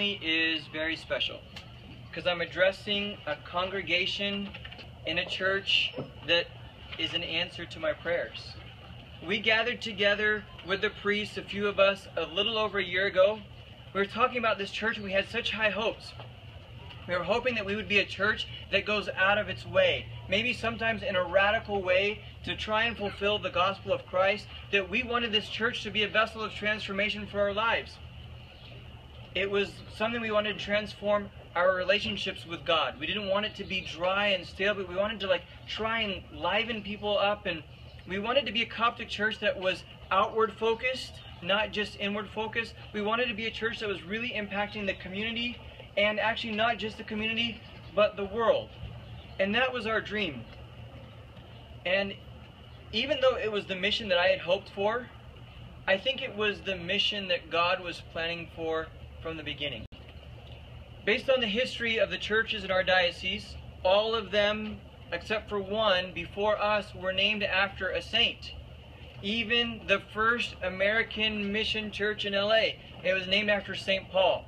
family is very special because I'm addressing a congregation in a church that is an answer to my prayers. We gathered together with the priests, a few of us, a little over a year ago. We were talking about this church and we had such high hopes. We were hoping that we would be a church that goes out of its way, maybe sometimes in a radical way, to try and fulfill the gospel of Christ, that we wanted this church to be a vessel of transformation for our lives. It was something we wanted to transform our relationships with God. We didn't want it to be dry and stale, but we wanted to like try and liven people up and we wanted to be a Coptic church that was outward focused, not just inward focused. We wanted to be a church that was really impacting the community and actually not just the community, but the world. And that was our dream. And even though it was the mission that I had hoped for, I think it was the mission that God was planning for from the beginning. Based on the history of the churches in our diocese, all of them, except for one, before us, were named after a saint. Even the first American mission church in LA, it was named after St. Paul.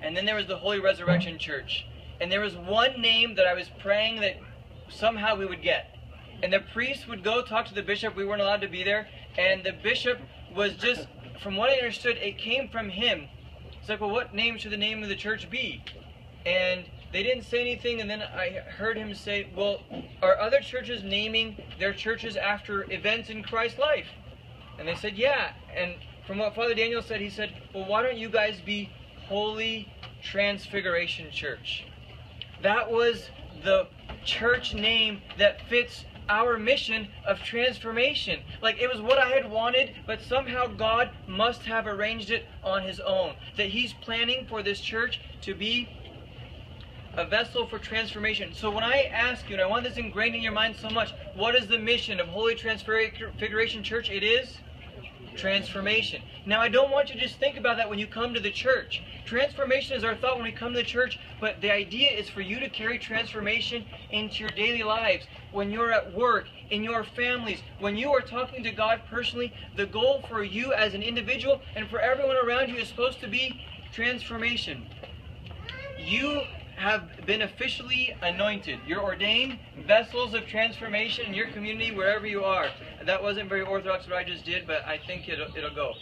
And then there was the Holy Resurrection Church. And there was one name that I was praying that somehow we would get. And the priest would go talk to the bishop. We weren't allowed to be there. And the bishop was just, from what I understood, it came from him. It's like, well, what name should the name of the church be? And they didn't say anything. And then I heard him say, well, are other churches naming their churches after events in Christ's life? And they said, yeah. And from what Father Daniel said, he said, well, why don't you guys be Holy Transfiguration Church? That was the church name that fits our mission of transformation. Like it was what I had wanted, but somehow God must have arranged it on His own. That He's planning for this church to be a vessel for transformation. So when I ask you, and I want this ingrained in your mind so much, what is the mission of Holy Transfiguration Church? It is transformation. Now, I don't want you to just think about that when you come to the church. Transformation is our thought when we come to the church, but the idea is for you to carry transformation into your daily lives. When you're at work, in your families, when you are talking to God personally, the goal for you as an individual and for everyone around you is supposed to be transformation. You have been officially anointed. You're ordained vessels of transformation in your community wherever you are. That wasn't very orthodox what I just did, but I think it'll, it'll go.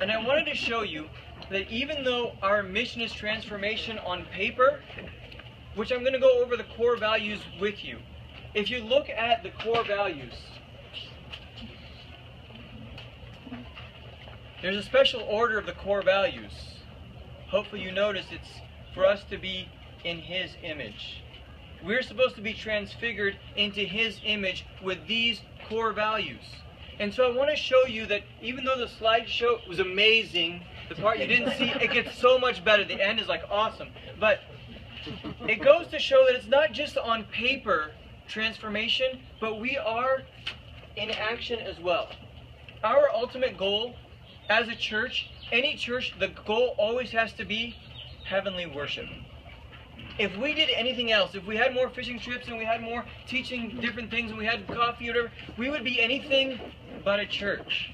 And I wanted to show you that even though our mission is transformation on paper, which I'm going to go over the core values with you. If you look at the core values, there's a special order of the core values. Hopefully you notice it's for us to be in His image. We're supposed to be transfigured into His image with these core values. And so I want to show you that even though the slideshow was amazing, the part you didn't see, it gets so much better. The end is like awesome. But it goes to show that it's not just on paper transformation, but we are in action as well. Our ultimate goal as a church, any church, the goal always has to be heavenly worship if we did anything else, if we had more fishing trips and we had more teaching different things and we had coffee or whatever, we would be anything but a church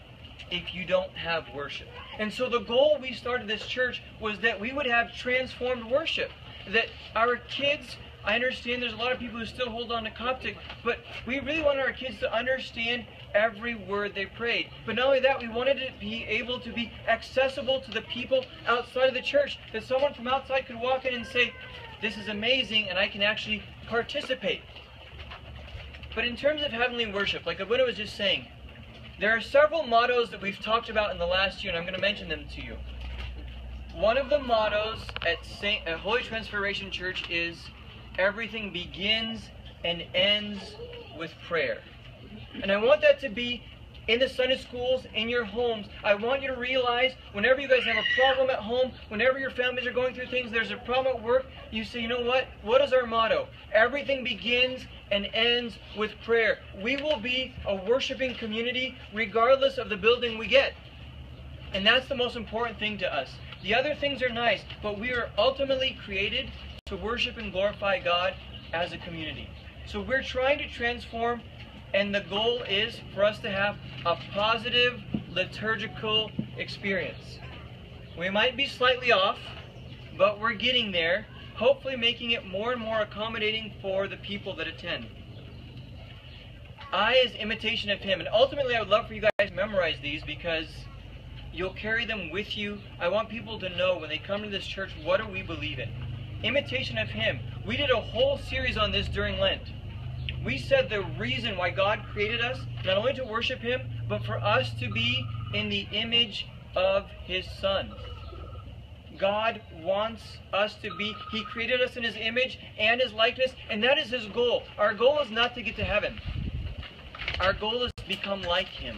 if you don't have worship. And so the goal we started this church was that we would have transformed worship. That our kids, I understand there's a lot of people who still hold on to Coptic, but we really wanted our kids to understand every word they prayed. But not only that, we wanted it to be able to be accessible to the people outside of the church. That someone from outside could walk in and say, this is amazing and I can actually participate. But in terms of heavenly worship, like Abuna was just saying, there are several mottos that we've talked about in the last year, and I'm going to mention them to you. One of the mottos at, Saint, at Holy Transfiguration Church is everything begins and ends with prayer. And I want that to be in the Sunday schools, in your homes, I want you to realize whenever you guys have a problem at home, whenever your families are going through things, there's a problem at work, you say, you know what? What is our motto? Everything begins and ends with prayer. We will be a worshiping community regardless of the building we get. And that's the most important thing to us. The other things are nice, but we are ultimately created to worship and glorify God as a community. So we're trying to transform and the goal is for us to have a positive liturgical experience. We might be slightly off, but we're getting there, hopefully making it more and more accommodating for the people that attend. I is imitation of him. And ultimately, I would love for you guys to memorize these because you'll carry them with you. I want people to know when they come to this church, what do we believe in? Imitation of him. We did a whole series on this during Lent. We said the reason why God created us, not only to worship him, but for us to be in the image of his son. God wants us to be, he created us in his image and his likeness, and that is his goal. Our goal is not to get to heaven. Our goal is to become like him.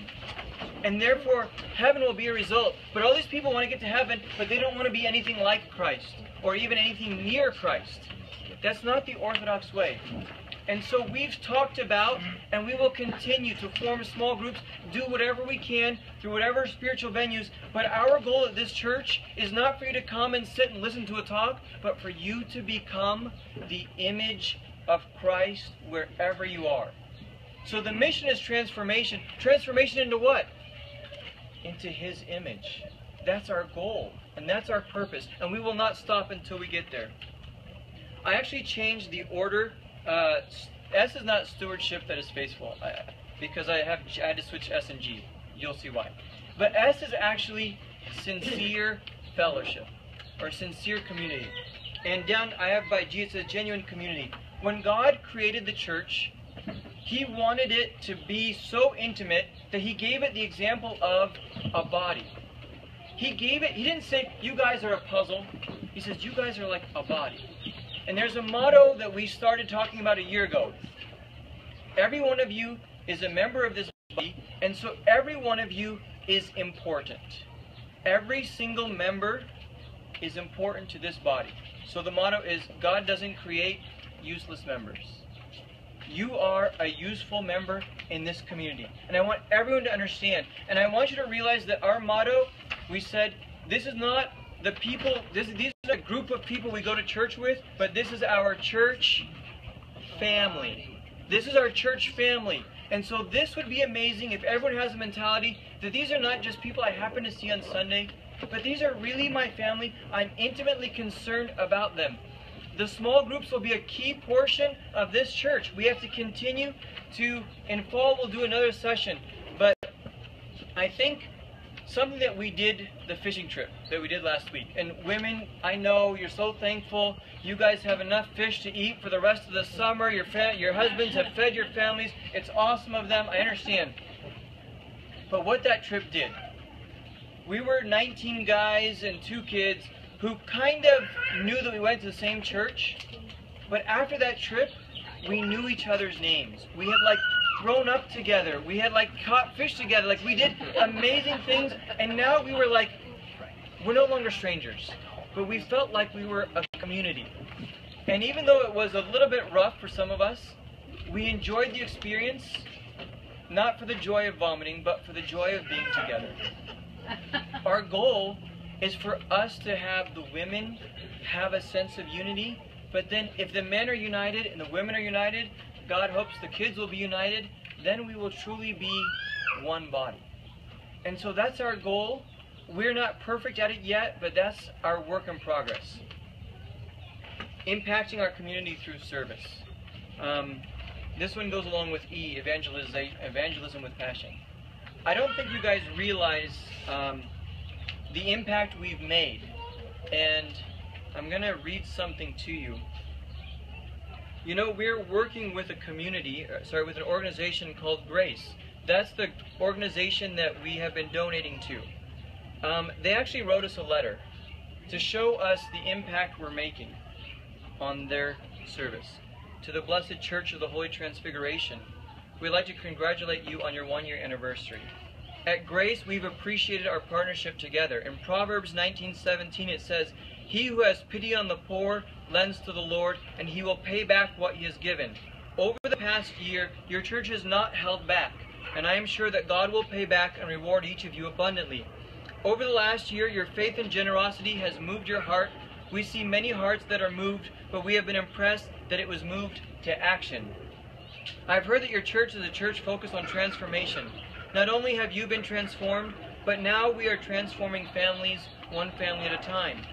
And therefore, heaven will be a result. But all these people want to get to heaven, but they don't want to be anything like Christ or even anything near Christ. That's not the Orthodox way. And so we've talked about, mm-hmm. and we will continue to form small groups, do whatever we can through whatever spiritual venues. But our goal at this church is not for you to come and sit and listen to a talk, but for you to become the image of Christ wherever you are. So the mission is transformation. Transformation into what? Into His image. That's our goal, and that's our purpose. And we will not stop until we get there. I actually changed the order uh, S is not stewardship that is faithful, I, because I have I had to switch S and G. You'll see why. But S is actually sincere fellowship or sincere community. And down I have by G it says genuine community. When God created the church, He wanted it to be so intimate that He gave it the example of a body. He gave it. He didn't say you guys are a puzzle. He says you guys are like a body. And there's a motto that we started talking about a year ago. Every one of you is a member of this body, and so every one of you is important. Every single member is important to this body. So the motto is God doesn't create useless members. You are a useful member in this community. And I want everyone to understand. And I want you to realize that our motto, we said, this is not the people, this, these are a group of people we go to church with, but this is our church family. This is our church family. And so this would be amazing if everyone has a mentality that these are not just people I happen to see on Sunday, but these are really my family. I'm intimately concerned about them. The small groups will be a key portion of this church. We have to continue to, in fall, we'll do another session. But I think something that we did the fishing trip that we did last week. And women i know you're so thankful. You guys have enough fish to eat for the rest of the summer. Your your husbands have fed your families. It's awesome of them. I understand. But what that trip did we were 19 guys and two kids who kind of knew that we went to the same church. But after that trip we knew each other's names. We had like grown up together. We had like caught fish together. Like we did amazing things. And now we were like, we're no longer strangers. But we felt like we were a community. And even though it was a little bit rough for some of us, we enjoyed the experience, not for the joy of vomiting, but for the joy of being together. Our goal is for us to have the women have a sense of unity, but then if the men are united and the women are united, God hopes the kids will be united, then we will truly be one body. And so that's our goal. We're not perfect at it yet, but that's our work in progress. Impacting our community through service. Um, this one goes along with E, evangelism, evangelism with passion. I don't think you guys realize um, the impact we've made. And I'm going to read something to you. You know, we're working with a community, uh, sorry, with an organization called Grace. That's the organization that we have been donating to. Um, they actually wrote us a letter to show us the impact we're making on their service. To the Blessed Church of the Holy Transfiguration, we'd like to congratulate you on your one year anniversary. At Grace, we've appreciated our partnership together. In Proverbs 19:17 it says, "He who has pity on the poor lends to the Lord, and he will pay back what he has given." Over the past year, your church has not held back, and I am sure that God will pay back and reward each of you abundantly. Over the last year, your faith and generosity has moved your heart. We see many hearts that are moved, but we have been impressed that it was moved to action. I've heard that your church is a church focused on transformation. Not only have you been transformed, but now we are transforming families one family at a time.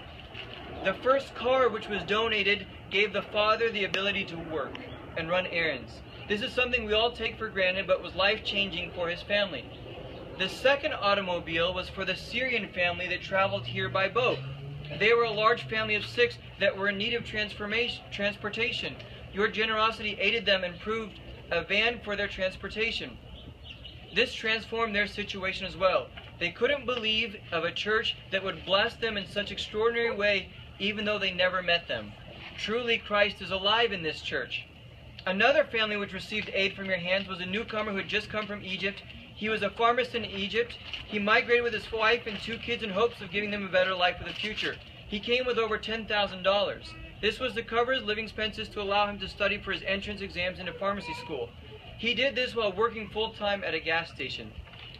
The first car which was donated gave the father the ability to work and run errands. This is something we all take for granted but was life changing for his family. The second automobile was for the Syrian family that traveled here by boat. They were a large family of six that were in need of transformation, transportation. Your generosity aided them and proved a van for their transportation. This transformed their situation as well. They couldn't believe of a church that would bless them in such extraordinary way even though they never met them. Truly Christ is alive in this church. Another family which received aid from your hands was a newcomer who had just come from Egypt. He was a pharmacist in Egypt. He migrated with his wife and two kids in hopes of giving them a better life for the future. He came with over $10,000. This was to cover his living expenses to allow him to study for his entrance exams into pharmacy school. He did this while working full time at a gas station.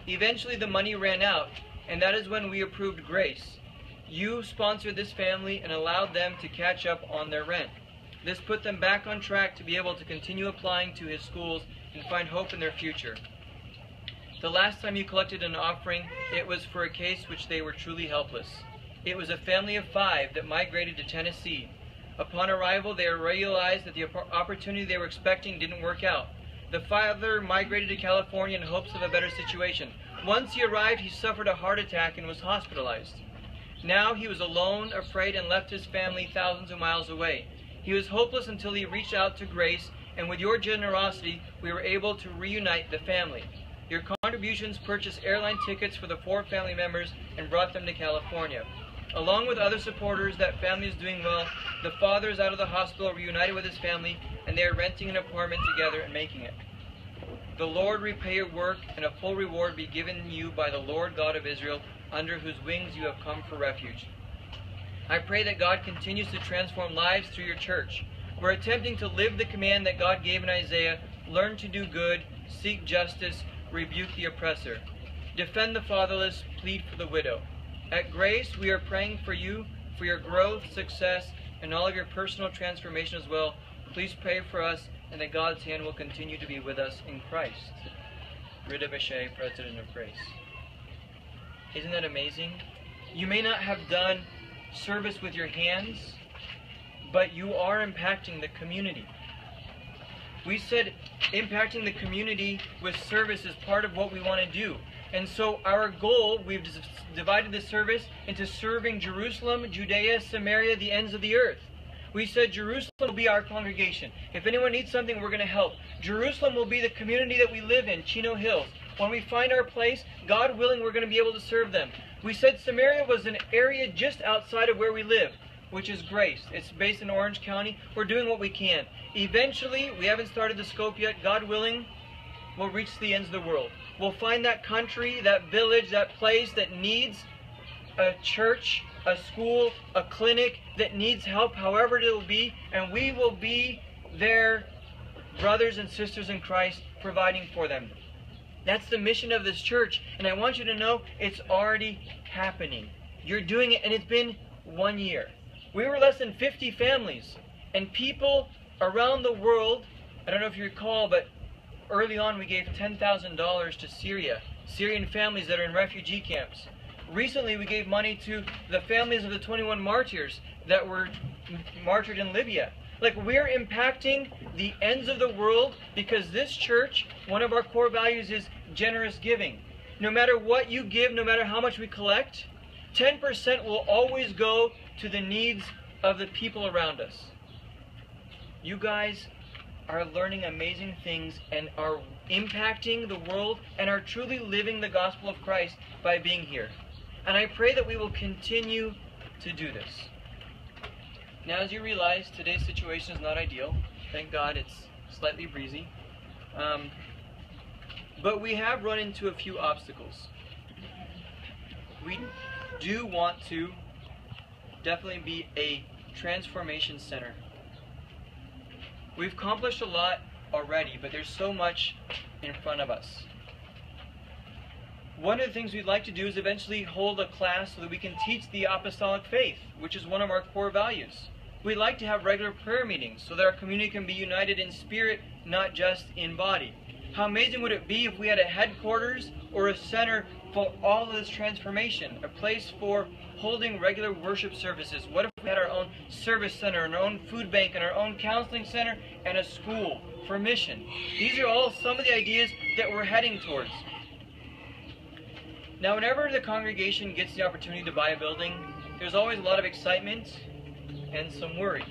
Eventually, the money ran out, and that is when we approved Grace. You sponsored this family and allowed them to catch up on their rent. This put them back on track to be able to continue applying to his schools and find hope in their future. The last time you collected an offering, it was for a case which they were truly helpless. It was a family of five that migrated to Tennessee. Upon arrival, they realized that the opportunity they were expecting didn't work out. The father migrated to California in hopes of a better situation. Once he arrived, he suffered a heart attack and was hospitalized. Now he was alone, afraid, and left his family thousands of miles away. He was hopeless until he reached out to Grace, and with your generosity, we were able to reunite the family. Your contributions purchased airline tickets for the four family members and brought them to California. Along with other supporters, that family is doing well. The father is out of the hospital, reunited with his family, and they are renting an apartment together and making it. The Lord repay your work, and a full reward be given you by the Lord God of Israel, under whose wings you have come for refuge. I pray that God continues to transform lives through your church. We're attempting to live the command that God gave in Isaiah learn to do good, seek justice, rebuke the oppressor, defend the fatherless, plead for the widow. At Grace, we are praying for you, for your growth, success, and all of your personal transformation as well. Please pray for us, and that God's hand will continue to be with us in Christ. Rita Bechet, President of Grace. Isn't that amazing? You may not have done service with your hands, but you are impacting the community. We said impacting the community with service is part of what we want to do. And so our goal, we've divided the service into serving Jerusalem, Judea, Samaria, the ends of the earth. We said Jerusalem will be our congregation. If anyone needs something, we're going to help. Jerusalem will be the community that we live in, Chino Hills. When we find our place, God willing, we're going to be able to serve them. We said Samaria was an area just outside of where we live, which is Grace. It's based in Orange County. We're doing what we can. Eventually, we haven't started the scope yet. God willing, we'll reach the ends of the world. We'll find that country, that village, that place that needs a church, a school, a clinic that needs help, however it will be, and we will be their brothers and sisters in Christ providing for them. That's the mission of this church, and I want you to know it's already happening. You're doing it, and it's been one year. We were less than 50 families, and people around the world, I don't know if you recall, but early on we gave $10,000 to Syria, Syrian families that are in refugee camps. Recently we gave money to the families of the 21 martyrs that were martyred in Libya. Like we're impacting the ends of the world because this church, one of our core values is generous giving. No matter what you give, no matter how much we collect, 10% will always go to the needs of the people around us. You guys are learning amazing things and are impacting the world and are truly living the gospel of Christ by being here. And I pray that we will continue to do this. Now, as you realize, today's situation is not ideal. Thank God it's slightly breezy. Um, but we have run into a few obstacles. We do want to definitely be a transformation center We've accomplished a lot already, but there's so much in front of us. One of the things we'd like to do is eventually hold a class so that we can teach the apostolic faith, which is one of our core values. We'd like to have regular prayer meetings so that our community can be united in spirit, not just in body. How amazing would it be if we had a headquarters or a center for all of this transformation, a place for holding regular worship services? What if we had our own service center, and our own food bank, and our own counseling center, and a school for mission? These are all some of the ideas that we're heading towards. Now, whenever the congregation gets the opportunity to buy a building, there's always a lot of excitement and some worry.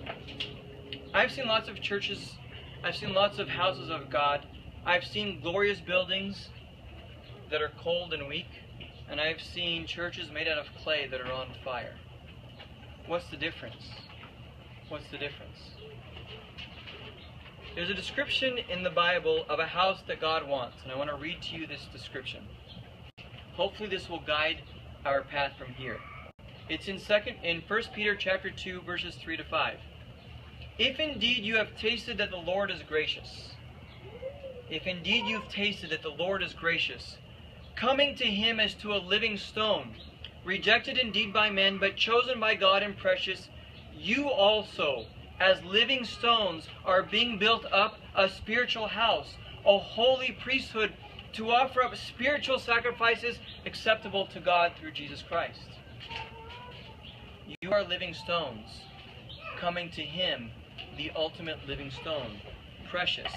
I've seen lots of churches, I've seen lots of houses of God, I've seen glorious buildings that are cold and weak, and I've seen churches made out of clay that are on fire. What's the difference? What's the difference? There's a description in the Bible of a house that God wants, and I want to read to you this description. Hopefully this will guide our path from here. It's in second in 1 Peter chapter 2 verses 3 to 5. If indeed you have tasted that the Lord is gracious, if indeed you've tasted that the Lord is gracious, coming to him as to a living stone, rejected indeed by men, but chosen by God and precious, you also, as living stones, are being built up a spiritual house, a holy priesthood, to offer up spiritual sacrifices acceptable to God through Jesus Christ. You are living stones, coming to Him, the ultimate living stone, precious.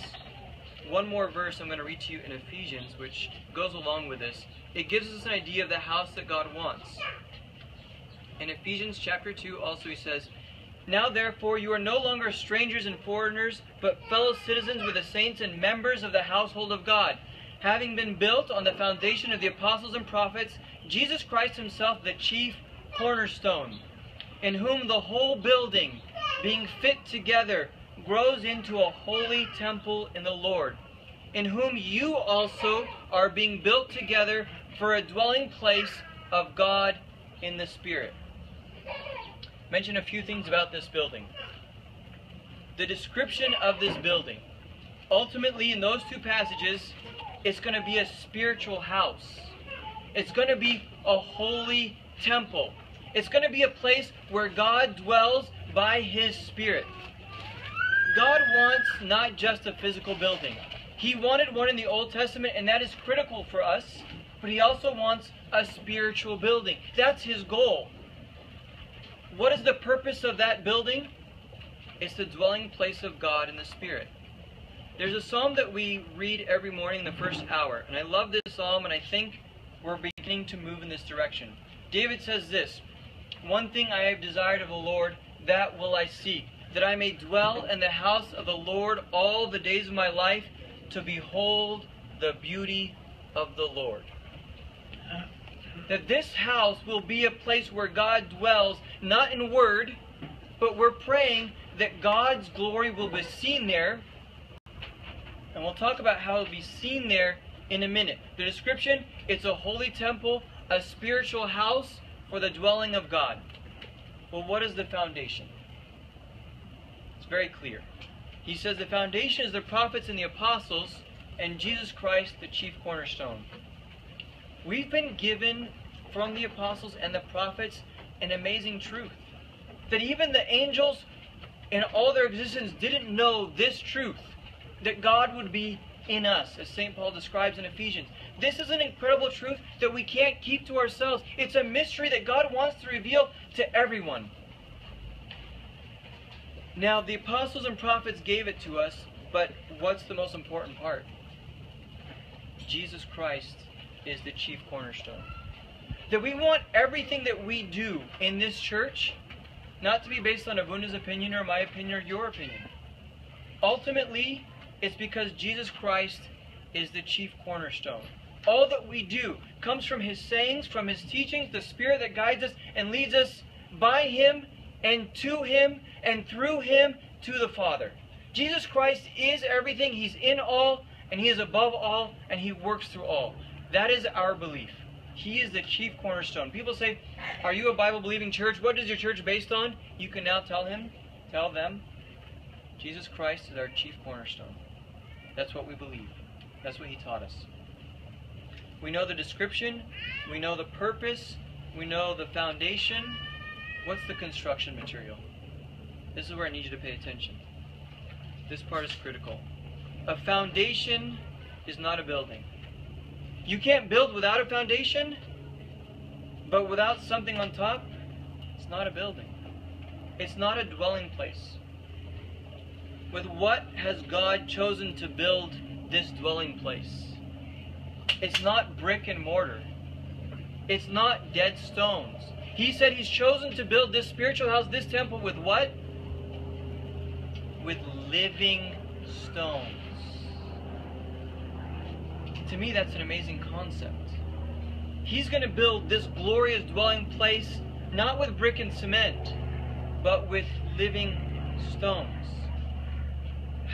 One more verse I'm going to read to you in Ephesians, which goes along with this. It gives us an idea of the house that God wants. In Ephesians chapter 2, also, he says, Now therefore you are no longer strangers and foreigners, but fellow citizens with the saints and members of the household of God, having been built on the foundation of the apostles and prophets, Jesus Christ himself the chief cornerstone, in whom the whole building, being fit together, grows into a holy temple in the Lord, in whom you also are being built together for a dwelling place of God in the Spirit. Mention a few things about this building. The description of this building. Ultimately, in those two passages, it's going to be a spiritual house. It's going to be a holy temple. It's going to be a place where God dwells by His Spirit. God wants not just a physical building. He wanted one in the Old Testament, and that is critical for us, but He also wants a spiritual building. That's His goal. What is the purpose of that building? It's the dwelling place of God in the Spirit. There's a psalm that we read every morning in the first hour, and I love this psalm, and I think we're beginning to move in this direction. David says this One thing I have desired of the Lord, that will I seek, that I may dwell in the house of the Lord all the days of my life, to behold the beauty of the Lord. That this house will be a place where God dwells, not in word, but we're praying that God's glory will be seen there. And we'll talk about how it'll be seen there in a minute. The description it's a holy temple, a spiritual house for the dwelling of God. Well, what is the foundation? It's very clear. He says the foundation is the prophets and the apostles, and Jesus Christ, the chief cornerstone. We've been given from the apostles and the prophets an amazing truth. That even the angels in all their existence didn't know this truth that God would be in us, as St. Paul describes in Ephesians. This is an incredible truth that we can't keep to ourselves. It's a mystery that God wants to reveal to everyone. Now, the apostles and prophets gave it to us, but what's the most important part? Jesus Christ is the chief cornerstone. That we want everything that we do in this church not to be based on Abuna's opinion or my opinion or your opinion. Ultimately, it's because Jesus Christ is the chief cornerstone. All that we do comes from his sayings, from his teachings, the spirit that guides us and leads us by him and to him and through him to the Father. Jesus Christ is everything. He's in all and he is above all and he works through all. That is our belief. He is the chief cornerstone. People say, Are you a Bible believing church? What is your church based on? You can now tell him, tell them, Jesus Christ is our chief cornerstone. That's what we believe. That's what he taught us. We know the description, we know the purpose, we know the foundation. What's the construction material? This is where I need you to pay attention. This part is critical. A foundation is not a building. You can't build without a foundation, but without something on top, it's not a building. It's not a dwelling place. With what has God chosen to build this dwelling place? It's not brick and mortar. It's not dead stones. He said he's chosen to build this spiritual house, this temple, with what? With living stones. To me, that's an amazing concept. He's going to build this glorious dwelling place not with brick and cement, but with living stones.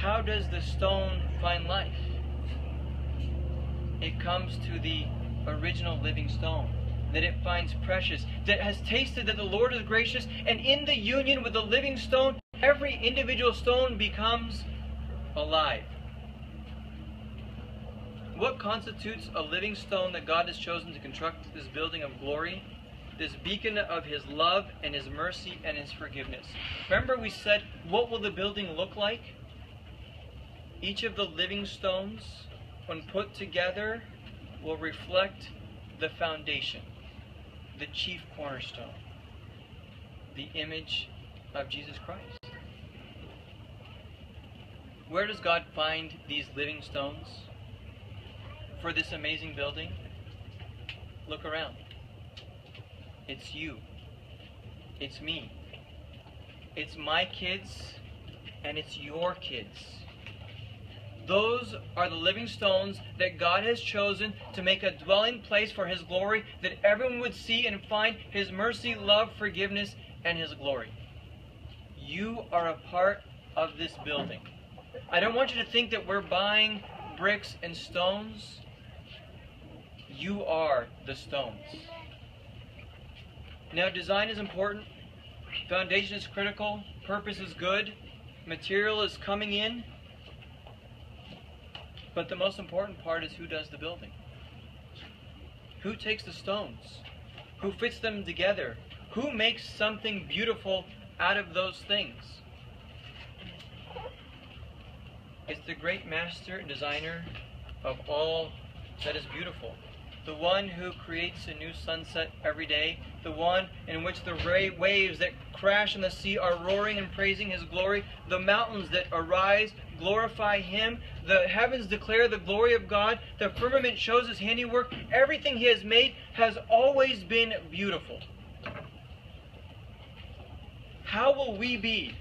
How does the stone find life? It comes to the original living stone that it finds precious, that has tasted that the Lord is gracious, and in the union with the living stone, every individual stone becomes alive. What constitutes a living stone that God has chosen to construct this building of glory? This beacon of His love and His mercy and His forgiveness. Remember, we said, what will the building look like? Each of the living stones, when put together, will reflect the foundation the chief cornerstone, the image of Jesus Christ. Where does God find these living stones for this amazing building? Look around. It's you. It's me. It's my kids, and it's your kids. Those are the living stones that God has chosen to make a dwelling place for His glory, that everyone would see and find His mercy, love, forgiveness, and His glory. You are a part of this building. I don't want you to think that we're buying bricks and stones. You are the stones. Now, design is important, foundation is critical, purpose is good, material is coming in. But the most important part is who does the building. Who takes the stones? Who fits them together? Who makes something beautiful out of those things? It's the great master and designer of all that is beautiful the one who creates a new sunset every day, the one in which the waves that crash in the sea are roaring and praising his glory, the mountains that arise glorify him, the heavens declare the glory of God, the firmament shows his handiwork, everything he has made has always been beautiful. How will we be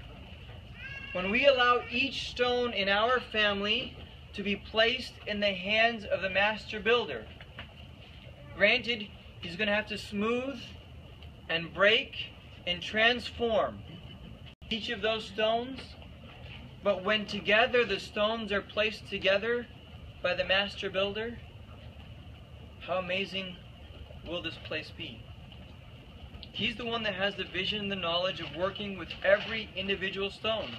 when we allow each stone in our family to be placed in the hands of the master builder? Granted, he's going to have to smooth and break and transform each of those stones. But when together the stones are placed together by the master builder, how amazing will this place be? He's the one that has the vision and the knowledge of working with every individual stone.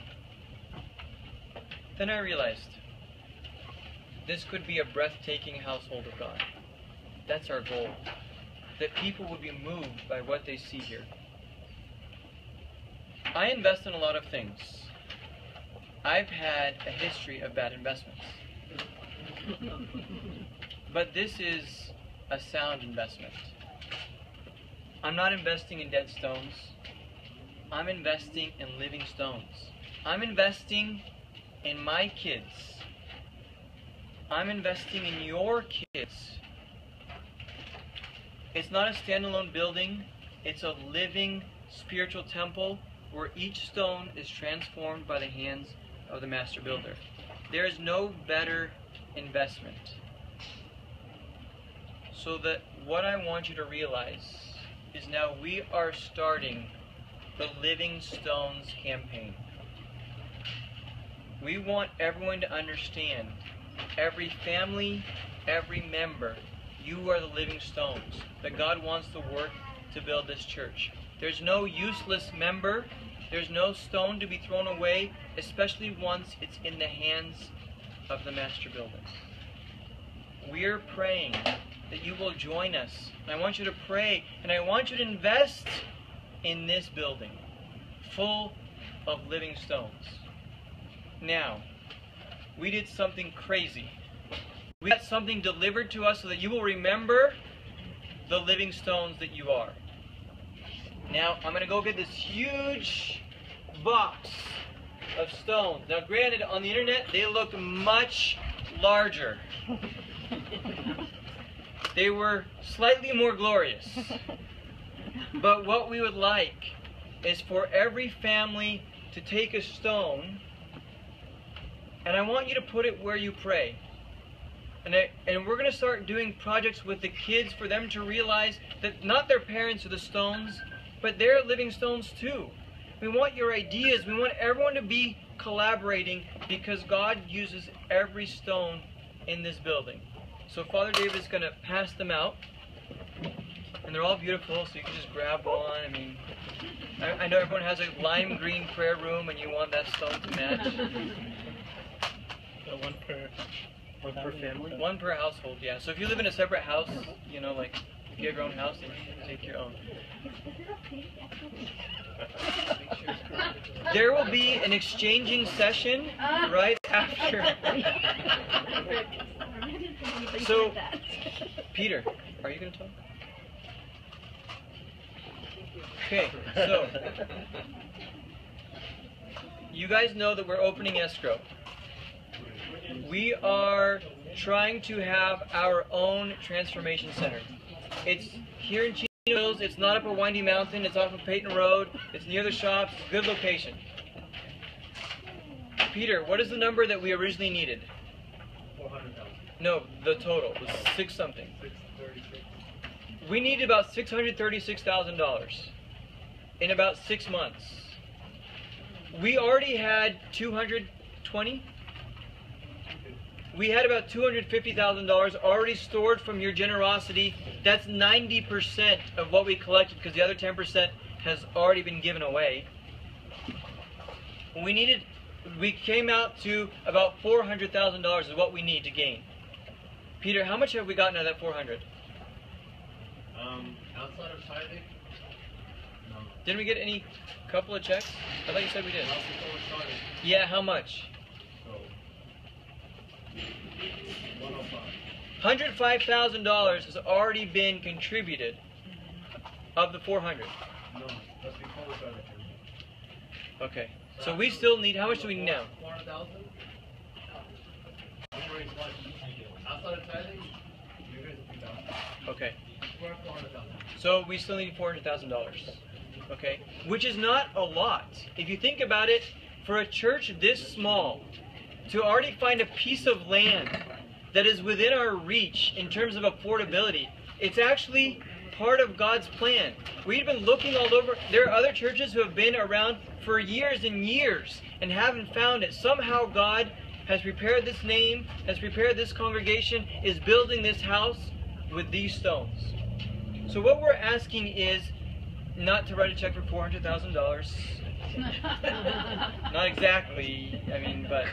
Then I realized this could be a breathtaking household of God. That's our goal. That people would be moved by what they see here. I invest in a lot of things. I've had a history of bad investments. but this is a sound investment. I'm not investing in dead stones. I'm investing in living stones. I'm investing in my kids. I'm investing in your kids. It's not a standalone building, it's a living spiritual temple where each stone is transformed by the hands of the master builder. There is no better investment. So that what I want you to realize is now we are starting the Living Stones campaign. We want everyone to understand, every family, every member, you are the living stones that God wants to work to build this church. There's no useless member. There's no stone to be thrown away, especially once it's in the hands of the master builder. We're praying that you will join us. I want you to pray and I want you to invest in this building full of living stones. Now, we did something crazy. We got something delivered to us so that you will remember the living stones that you are. Now I'm gonna go get this huge box of stones. Now, granted, on the internet they looked much larger. They were slightly more glorious. But what we would like is for every family to take a stone, and I want you to put it where you pray. And, I, and we're going to start doing projects with the kids for them to realize that not their parents are the stones, but they're living stones too. We want your ideas. We want everyone to be collaborating because God uses every stone in this building. So Father David is going to pass them out. And they're all beautiful, so you can just grab one. I mean, I, I know everyone has a lime green prayer room and you want that stone to match. So one per One per family? One per household, yeah. So if you live in a separate house, you know, like if you have your own house, then you take your own. There will be an exchanging session right after. So- Peter, are you going to talk? Okay, so you guys know that we're opening escrow. We are trying to have our own transformation center. It's here in Chino Hills. It's not up a windy mountain. It's off of Peyton Road. It's near the shops. Good location. Peter, what is the number that we originally needed? four hundred thousand. No, the total was six something. We needed about six hundred thirty-six thousand dollars in about six months. We already had two hundred twenty. We had about two hundred fifty thousand dollars already stored from your generosity. That's ninety percent of what we collected because the other ten percent has already been given away. We needed. We came out to about four hundred thousand dollars is what we need to gain. Peter, how much have we gotten out of that four hundred? Um, outside of tithing? No. Didn't we get any couple of checks? I thought you said we did. Not before we Yeah, how much? So. One oh five. Hundred five thousand dollars has already been contributed of the four hundred. No, that's before we started. Okay. So we still need how much do we need now? Four hundred thousand? We raised what? Outside of tithing, we raised three thousand. Okay. We're at four hundred thousand. So we still need four hundred thousand dollars. Okay. Which is not a lot. If you think about it, for a church this small, to already find a piece of land that is within our reach in terms of affordability, it's actually part of God's plan. We've been looking all over. There are other churches who have been around for years and years and haven't found it. Somehow God has prepared this name, has prepared this congregation, is building this house with these stones. So what we're asking is not to write a check for four hundred thousand dollars. Not exactly. I mean, but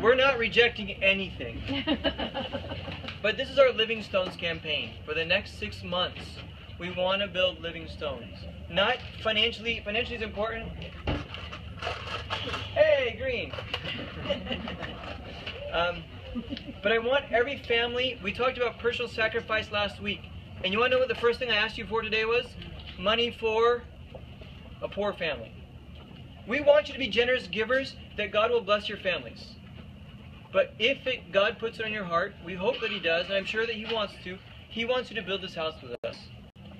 we're not rejecting anything. But this is our Living Stones campaign. For the next six months, we want to build Living Stones. Not financially. Financially is important. Hey, Green. um, but I want every family. We talked about personal sacrifice last week, and you want to know what the first thing I asked you for today was? Money for a poor family. We want you to be generous givers that God will bless your families. But if it, God puts it on your heart, we hope that He does, and I'm sure that He wants to. He wants you to build this house with us.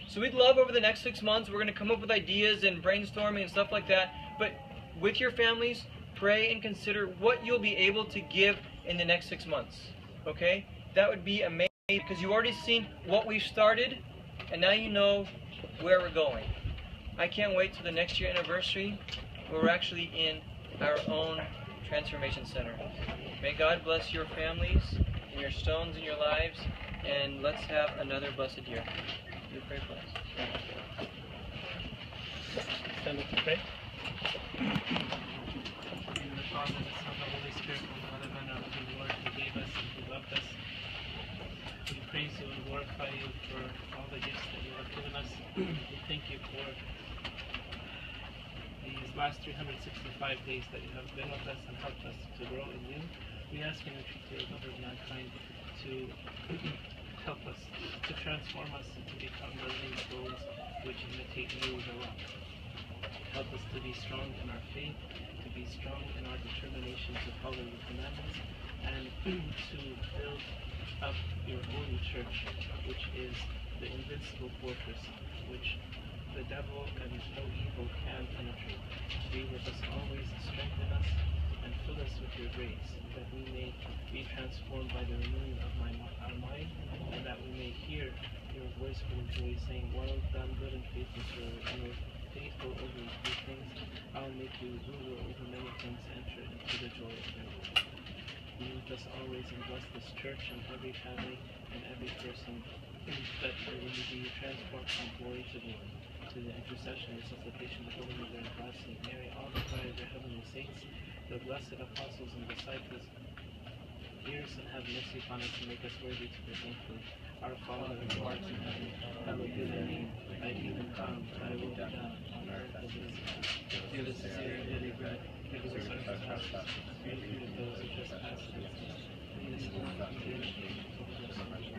So we'd love over the next six months, we're going to come up with ideas and brainstorming and stuff like that. But with your families, pray and consider what you'll be able to give in the next six months. Okay? That would be amazing because you've already seen what we've started, and now you know where we're going. I can't wait till the next year anniversary where we're actually in our own transformation center. May God bless your families and your stones in your lives, and let's have another blessed year. You pray for us. Stand up to pray. In the Father, the Son, the Holy Spirit, from the Mother of the Lord who gave us and who loved us. We praise you and glorify you for all the gifts that you have given us. We thank you for last 365 days that you have been with us and helped us to grow in you. We ask you in the future of mankind to Help us to transform us to become living stones which imitate you, the rock. Help us to be strong in our faith, to be strong in our determination to follow your commandments, and to build up your holy church, which is the invincible fortress, which the devil and no evil can penetrate. Be with us always, strengthen us, and fill us with your grace, that we may be transformed by the renewing of my, our mind, and that we may hear your voice of joy, saying, Well done, good and faithful servant. You are faithful over few things. I will make you ruler over many things. Enter into the joy of your Lord. Be with us always and bless this church and every family and every person that we may be transformed from glory to glory. To the intercession and supplication of the Holy Mother and Mary, all the choir of your heavenly saints, the blessed apostles and disciples, hear us and have mercy upon us and make us worthy to present food. Our Father who art in heaven, hallowed be thy name. Thy kingdom come, thy will be done on earth as it is in heaven. Give us this day our daily bread. Forgive us our trespasses, and forgive those who trespass against us. Lead us not into temptation,